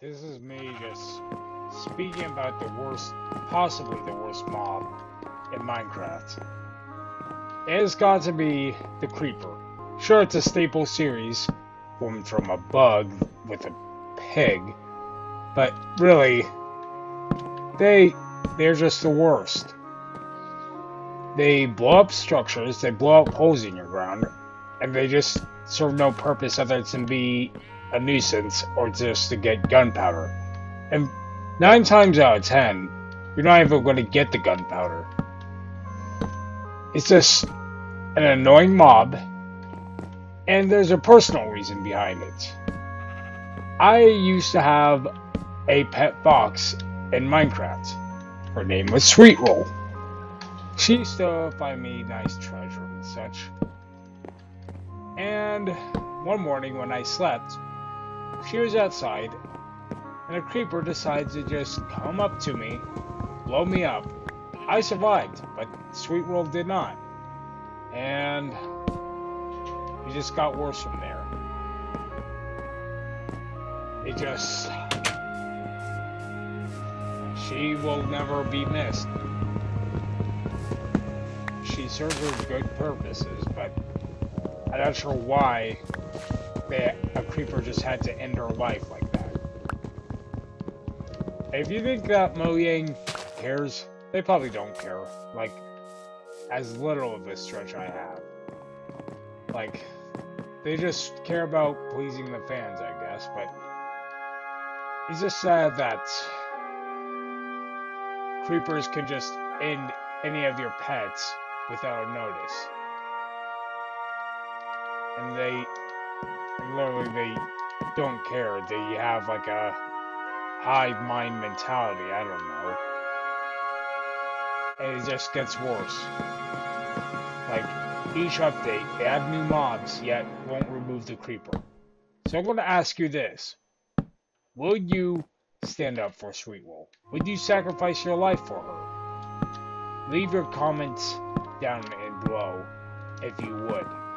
This is me just speaking about the worst, possibly the worst mob in Minecraft. It has got to be the Creeper. Sure, it's a staple series, formed from a bug with a pig, but really, they they're just the worst. They blow up structures, they blow up holes in your ground, and they just serve no purpose other than to be a nuisance or just to get gunpowder. And nine times out of ten, you're not even going to get the gunpowder. It's just an annoying mob, and there's a personal reason behind it. I used to have a pet fox in Minecraft. Her name was Sweet Roll. She used to find me nice treasure and such. And one morning when I slept, she was outside, and a creeper decides to just come up to me, blow me up. I survived, but Sweet Roll did not. And it just got worse from there. It just. She will never be missed. She served her good purposes, but I'm not sure why they, a creeper just had to end her life like that. If you think that Mojang cares, they probably don't care. Like, as little of a stretch I have. Like, they just care about pleasing the fans, I guess, but it's just sad that creepers can just end any of your pets without notice. And they literally they don't care. They have like a hive mind mentality, I don't know. And it just gets worse. Like each update, they add new mobs, yet won't remove the creeper. So I'm gonna ask you this. Would you stand up for Sweet Roll? Would you sacrifice your life for her? Leave your comments down below if you would.